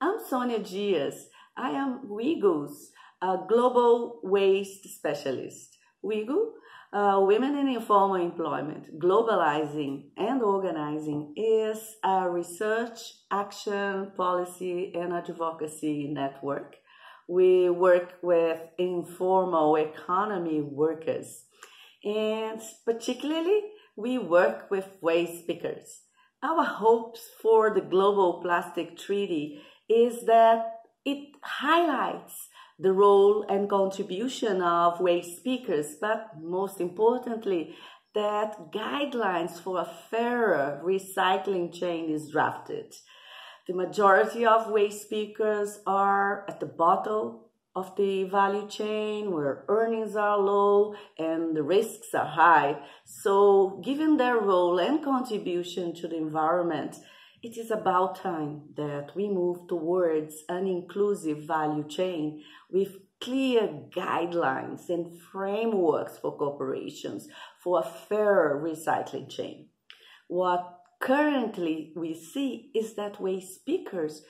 I'm Sonia Dias. I am WIEGO's a global waste specialist. WIGO, uh, Women in Informal Employment, Globalizing and Organizing, is a research, action, policy, and advocacy network. We work with informal economy workers, and particularly, we work with waste pickers. Our hopes for the Global Plastic Treaty is that it highlights the role and contribution of waste pickers, but most importantly, that guidelines for a fairer recycling chain is drafted. The majority of waste pickers are at the bottom of the value chain where earnings are low and the risks are high. So given their role and contribution to the environment, it is about time that we move towards an inclusive value chain with clear guidelines and frameworks for corporations for a fair recycling chain. What currently we see is that waste pickers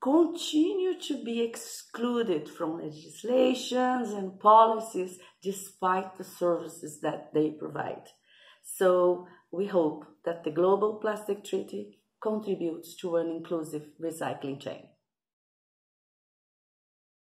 continue to be excluded from legislations and policies despite the services that they provide. So we hope that the Global Plastic Treaty contributes to an inclusive recycling chain.